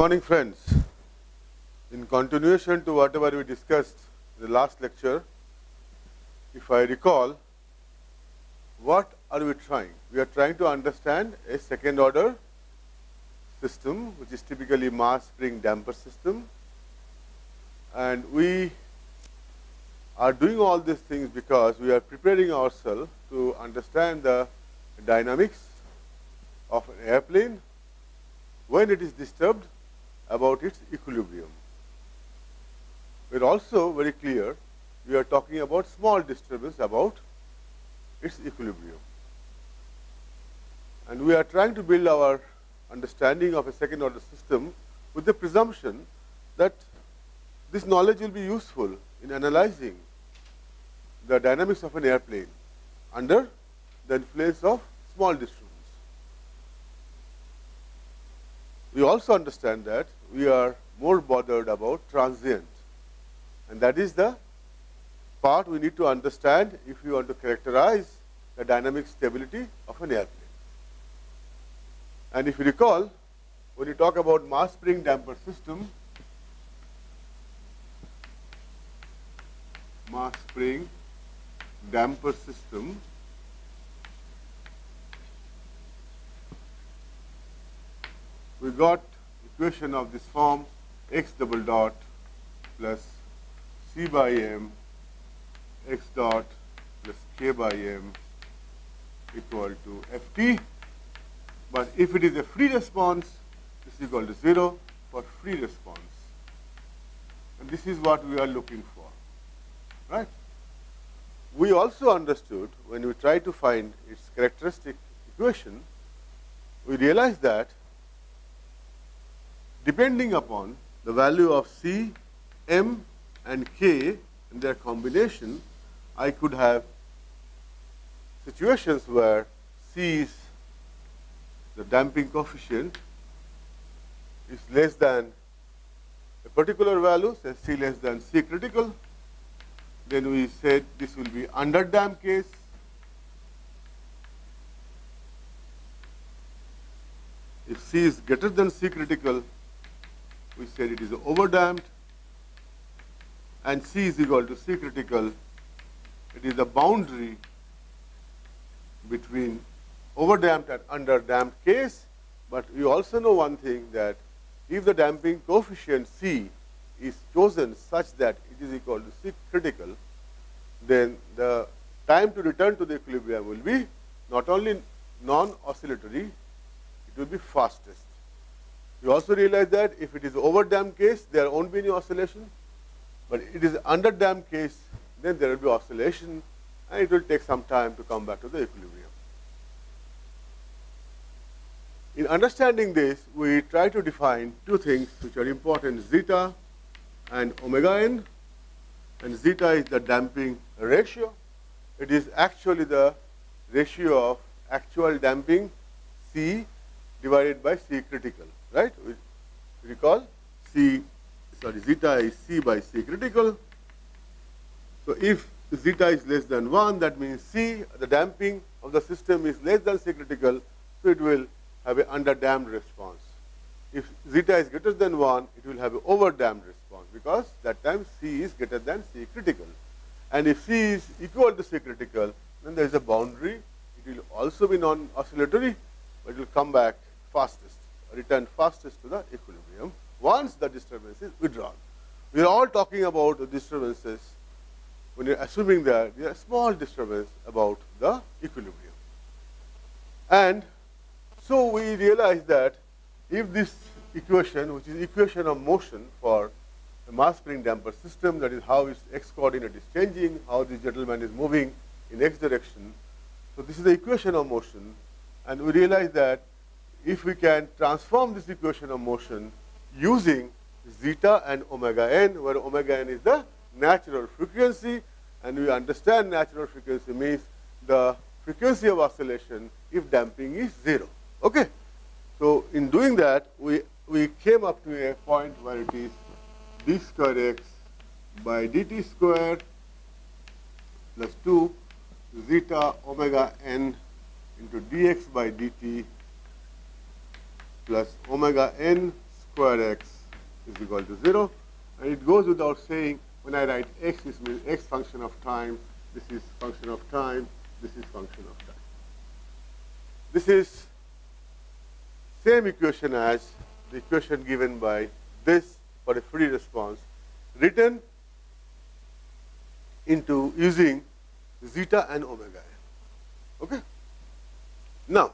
Morning, friends. In continuation to whatever we discussed in the last lecture, if I recall, what are we trying? We are trying to understand a second order system, which is typically mass spring damper system. And we are doing all these things because we are preparing ourselves to understand the dynamics of an airplane when it is disturbed about its equilibrium. We are also very clear we are talking about small disturbance about its equilibrium. And we are trying to build our understanding of a second order system with the presumption that this knowledge will be useful in analyzing the dynamics of an airplane under the influence of small disturbance. we also understand that we are more bothered about transient. And that is the part we need to understand if we want to characterize the dynamic stability of an airplane. And if you recall, when you talk about mass spring damper system, mass spring damper system, we got equation of this form x double dot plus c by m x dot plus k by m equal to ft. But if it is a free response, this is equal to 0 for free response. And this is what we are looking for, right? We also understood when we try to find its characteristic equation, we realized that depending upon the value of C, M and K in their combination, I could have situations where C is the damping coefficient is less than a particular value, say C less than C critical. Then we said this will be under damp case. If C is greater than C critical, we said it is overdamped and C is equal to C critical. It is the boundary between overdamped and underdamped case, but we also know one thing that if the damping coefficient C is chosen such that it is equal to C critical, then the time to return to the equilibrium will be not only non-oscillatory, it will be fastest. You also realize that if it is over damped case, there won't be any oscillation, but it is under damped case, then there will be oscillation and it will take some time to come back to the equilibrium. In understanding this, we try to define two things which are important, zeta and omega n. And zeta is the damping ratio. It is actually the ratio of actual damping C divided by C critical right? We recall C, sorry, zeta is C by C critical. So if zeta is less than 1, that means C, the damping of the system is less than C critical, so it will have an underdamped response. If zeta is greater than 1, it will have an overdamped response because that time C is greater than C critical. And if C is equal to C critical, then there is a boundary. It will also be non-oscillatory, but it will come back fastest return fastest to the equilibrium once the disturbance is withdrawn. We are all talking about the disturbances when you are assuming that there are small disturbance about the equilibrium. And so we realize that if this equation, which is equation of motion for a mass spring damper system, that is how its x coordinate is changing, how this gentleman is moving in x direction. So this is the equation of motion, and we realize that if we can transform this equation of motion using zeta and omega n, where omega n is the natural frequency, and we understand natural frequency means the frequency of oscillation if damping is zero. Okay? So in doing that, we, we came up to a point where it is d square x by dt square plus 2 zeta omega n into dx by dt plus omega n square x is equal to 0. And it goes without saying when I write x, this means x function of time, this is function of time, this is function of time. This is same equation as the equation given by this for a free response written into using zeta and omega n. Okay? Now,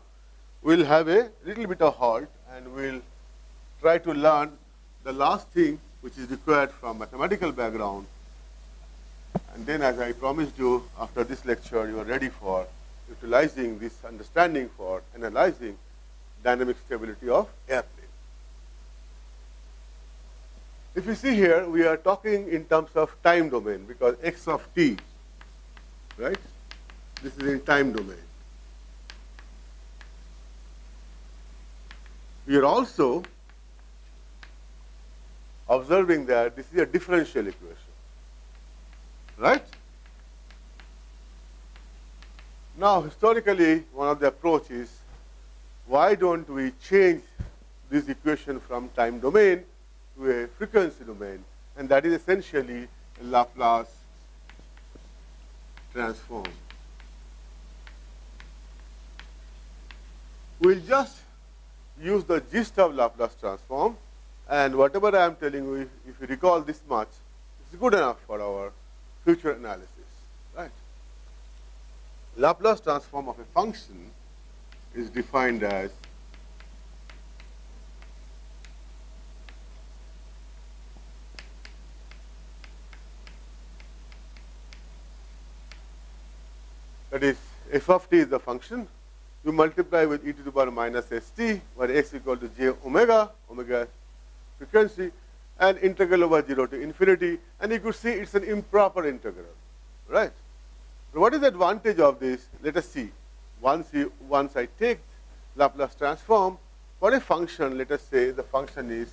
we'll have a little bit of halt and we'll try to learn the last thing which is required from mathematical background. And then as I promised you, after this lecture, you are ready for utilizing this understanding for analyzing dynamic stability of airplane. If you see here, we are talking in terms of time domain because x of t, right? This is in time domain. We are also observing that this is a differential equation, right? Now, historically, one of the approaches, why don't we change this equation from time domain to a frequency domain? And that is essentially Laplace transform. We'll just use the gist of Laplace transform and whatever I am telling you, if you recall this much, it's good enough for our future analysis, right? Laplace transform of a function is defined as that is f of t is the function. You multiply with e to the power minus st, where x equal to j omega, omega frequency, and integral over 0 to infinity. And you could see it's an improper integral, right? So what is the advantage of this? Let us see. Once, you, once I take Laplace transform for a function, let us say the function is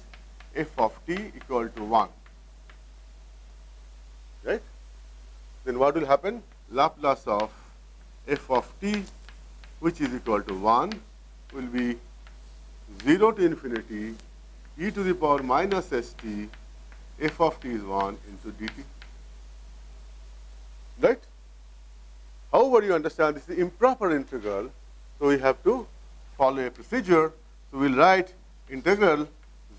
f of t equal to 1. Right? Then what will happen? Laplace of f of t, which is equal to 1, will be 0 to infinity e to the power minus st, f of t is 1 into dt. Right? However, you understand this is improper integral, so we have to follow a procedure. So we'll write integral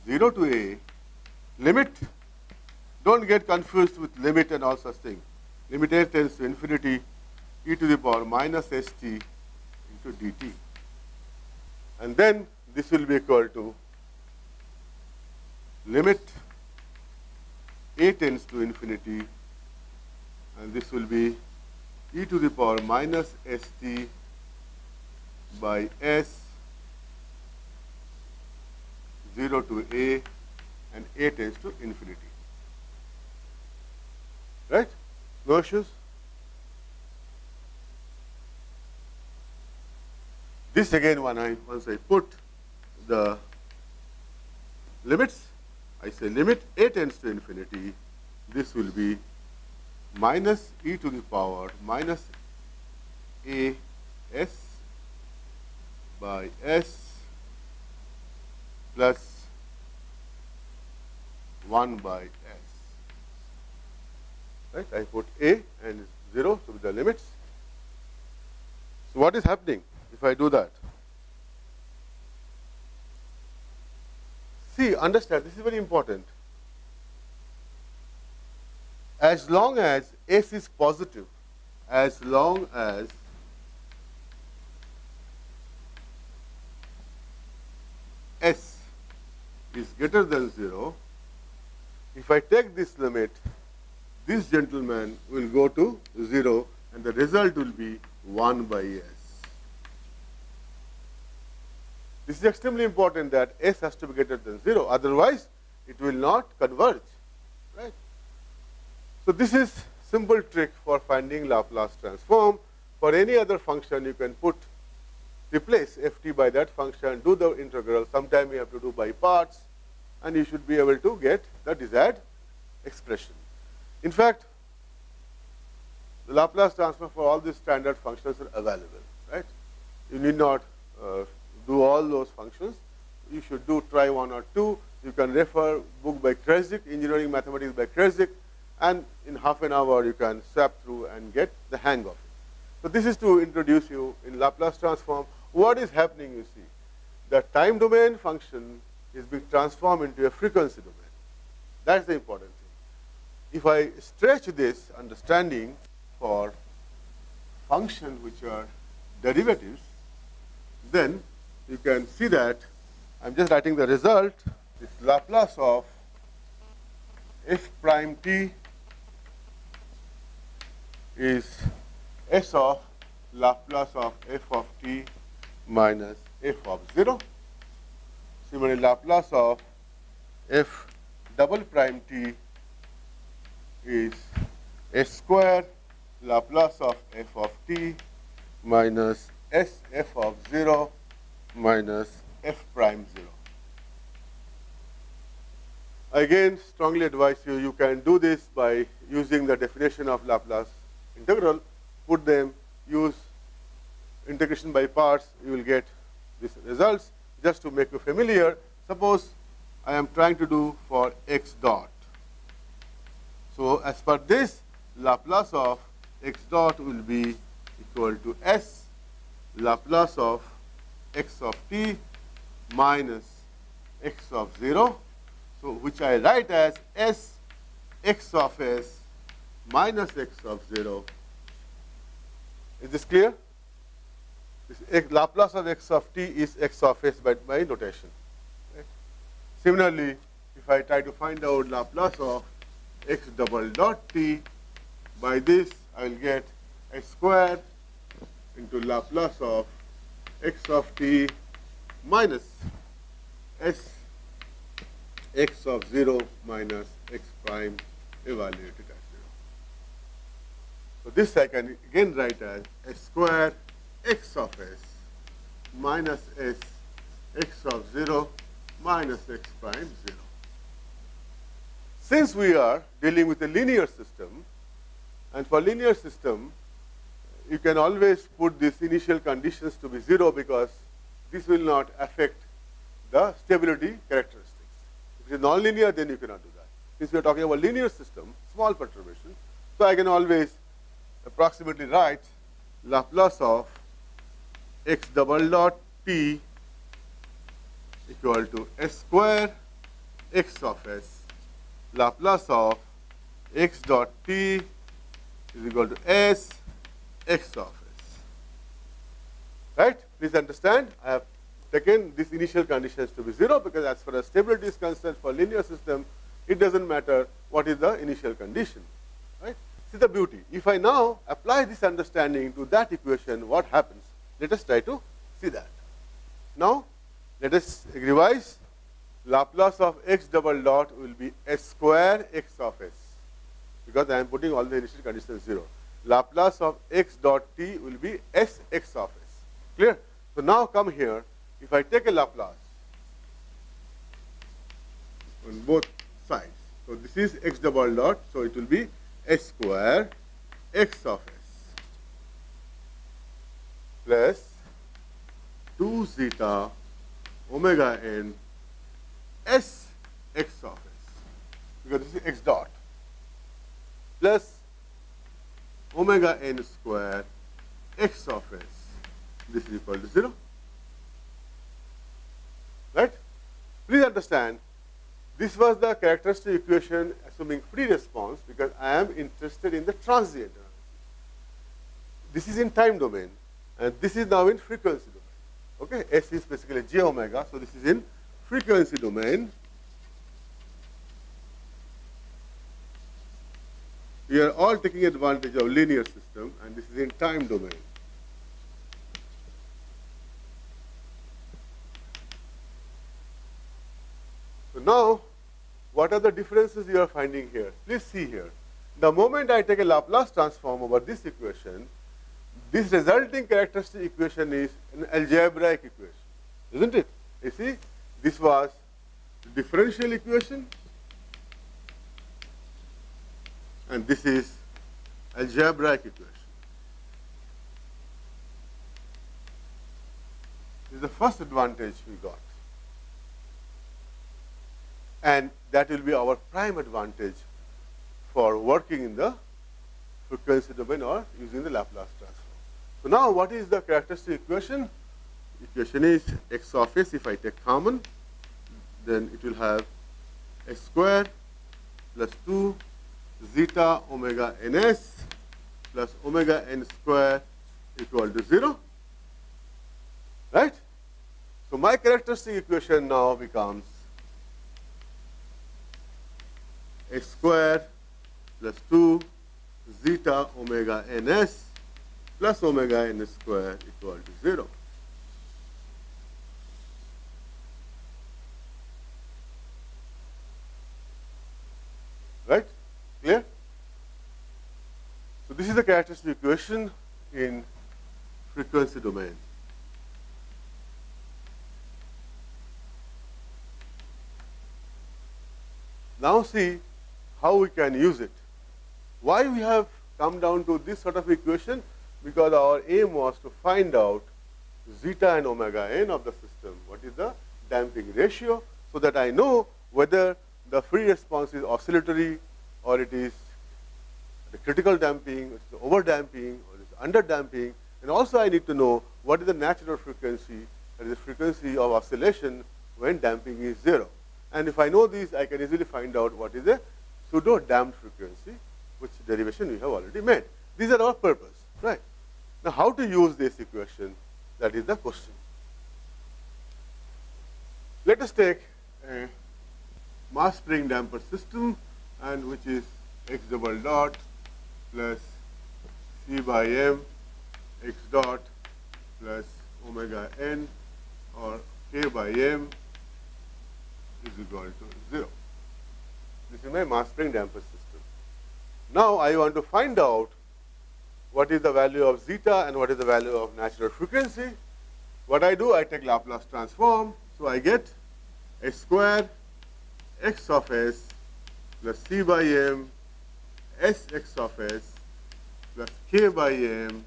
0 to a limit. Don't get confused with limit and all such things. Limit a tends to infinity e to the power minus st into dt. And then this will be equal to limit a tends to infinity and this will be e to the power minus st by s 0 to a and a tends to infinity. Right? No issues? This again, when I, once I put the limits, I say limit a tends to infinity, this will be minus e to the power minus a s by s plus 1 by s. Right? I put a and 0, so with the limits. So what is happening if I do that? See, understand, this is very important as long as S is positive, as long as S is greater than 0, if I take this limit, this gentleman will go to 0 and the result will be 1 by S. This is extremely important that S has to be greater than 0. Otherwise, it will not converge, right? So this is simple trick for finding Laplace transform. For any other function, you can put replace ft by that function, do the integral. Sometime you have to do by parts, and you should be able to get the desired expression. In fact, the Laplace transform for all these standard functions are available, right? You need not uh, do all those functions. You should do try one or two. You can refer book by Kreyszig, Engineering Mathematics by Kreyszig, and in half an hour you can swap through and get the hang of it. So this is to introduce you in Laplace transform. What is happening, you see? The time domain function is being transformed into a frequency domain. That's the important thing. If I stretch this understanding for functions which are derivatives, then you can see that. I'm just writing the result, this Laplace of f prime t is s of Laplace of f of t minus f of 0. Similarly, Laplace of f double prime t is s square. Laplace of f of t minus s f of 0 minus f prime 0. Again, strongly advise you, you can do this by using the definition of Laplace integral, put them, use integration by parts, you will get these results. Just to make you familiar, suppose I am trying to do for x dot. So as per this, Laplace of x dot will be equal to s Laplace of x of t minus x of 0. So which I write as s x of s minus x of 0. Is this clear? This Laplace of x of t is x of s by, by notation. Right? Similarly, if I try to find out Laplace of x double dot t, by this I will get x square into Laplace of x of t minus s x of 0 minus x prime evaluated at 0. So this I can again write as s square x of s minus s x of 0 minus x prime 0. Since we are dealing with a linear system, and for linear system, you can always put these initial conditions to be 0 because this will not affect the stability characteristics. If it is nonlinear, then you cannot do that. Since we are talking about linear system, small perturbation, so I can always approximately write Laplace of x double dot t equal to s square x of s Laplace of x dot t is equal to s x of s. Right? Please understand, I have taken these initial conditions to be 0 because as far as stability is concerned for linear system, it doesn't matter what is the initial condition. Right? See the beauty. If I now apply this understanding to that equation, what happens? Let us try to see that. Now, let us revise. Laplace of x double dot will be s square x of s because I am putting all the initial conditions 0. Laplace of x dot t will be s x of s. Clear? So now come here. If I take a Laplace on both sides, so this is x double dot, so it will be s square x of s plus 2 zeta omega n s x of s because this is x dot plus omega n square x of s. This is equal to 0. Right? Please understand, this was the characteristic equation assuming free response because I am interested in the transient analysis. This is in time domain and this is now in frequency domain. Okay, S is basically j omega, so this is in frequency domain. We are all taking advantage of linear system and this is in time domain. So now what are the differences you are finding here? Please see here. The moment I take a Laplace transform over this equation, this resulting characteristic equation is an algebraic equation, isn't it? You see, this was differential equation, and this is algebraic equation. This is the first advantage we got. And that will be our prime advantage for working in the frequency domain or using the Laplace transform. So now what is the characteristic equation? Equation is x of s, if I take common, then it will have x squared plus 2 zeta omega ns plus omega n square equal to 0. Right? So my characteristic equation now becomes x square plus 2 zeta omega ns plus omega n square equal to 0. Right? Clear? So this is the characteristic equation in frequency domain. Now see how we can use it. Why we have come down to this sort of equation? Because our aim was to find out zeta and omega n of the system. What is the damping ratio? So that I know whether the free response is oscillatory or it is the critical damping, or is over damping, or is under damping. And also I need to know what is the natural frequency, that is the frequency of oscillation when damping is zero. And if I know these, I can easily find out what is a pseudo damped frequency, which derivation we have already made. These are our purpose, right? Now, how to use this equation? That is the question. Let us take a mass spring damper system, and which is x double dot plus c by m x dot plus omega n or k by m is equal to 0. This is my mass spring damper system. Now I want to find out what is the value of zeta and what is the value of natural frequency. What I do, I take Laplace transform. So I get a square x of s plus c by m s x of s plus k by m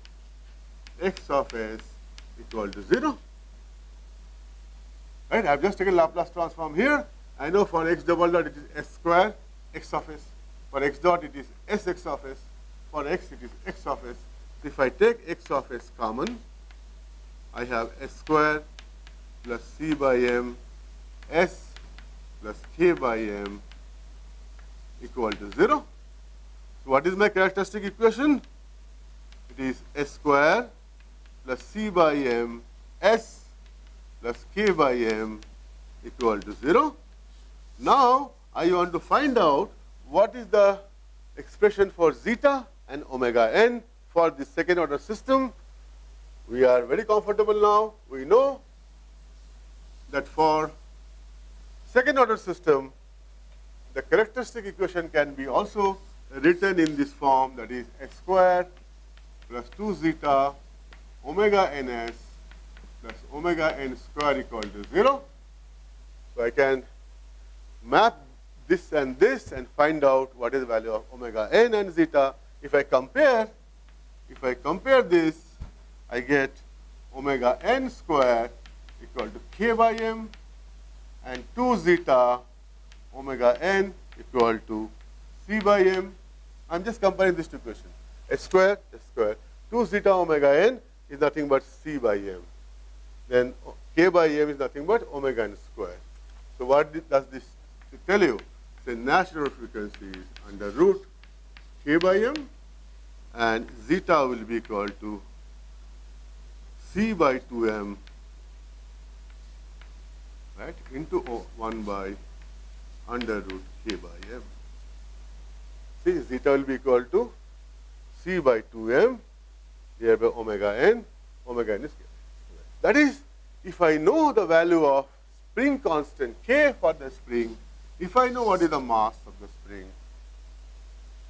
x of s equal to 0. Right? I've just taken Laplace transform here. I know for x double dot it is s square x of s. For x dot it is s x of s. For x it is x of s. So if I take x of s common, I have s square plus c by m s plus k by m equal to 0. What is my characteristic equation? It is s square plus c by m s plus k by m equal to 0. Now, I want to find out what is the expression for zeta and omega n for the second order system. We are very comfortable now. We know that for second order system, the characteristic equation can be also written in this form that is x squared plus 2 zeta omega ns plus omega n square equal to 0. So I can map this and this and find out what is the value of omega n and zeta. If I compare, if I compare this, I get omega n square equal to k by m and 2 zeta omega n equal to c by m. I'm just comparing these two equations. S square, S square. 2 zeta omega n is nothing but c by m. Then k by m is nothing but omega n square. So what does this tell you? The natural frequency is under root k by m and zeta will be equal to c by 2m right into 1 by under root k by m. See zeta will be equal to c by 2m here by omega n, omega n is k. That is, if I know the value of spring constant k for the spring, if I know what is the mass of the spring,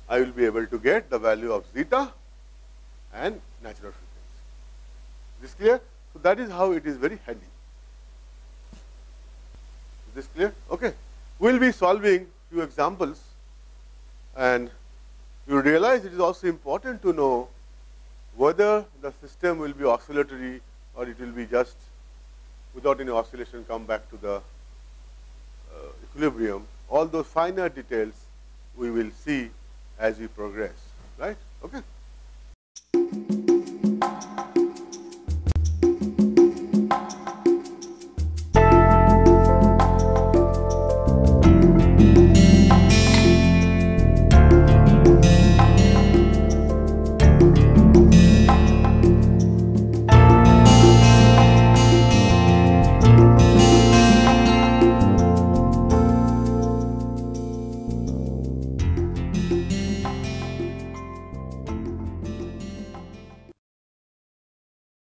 I will be able to get the value of zeta and natural frequency. Is this clear? So that is how it is very handy. Is this clear? Okay. We'll be solving few examples and you realize it is also important to know whether the system will be oscillatory or it will be just without any oscillation come back to the uh, equilibrium. All those finer details we will see as we progress, right? Okay.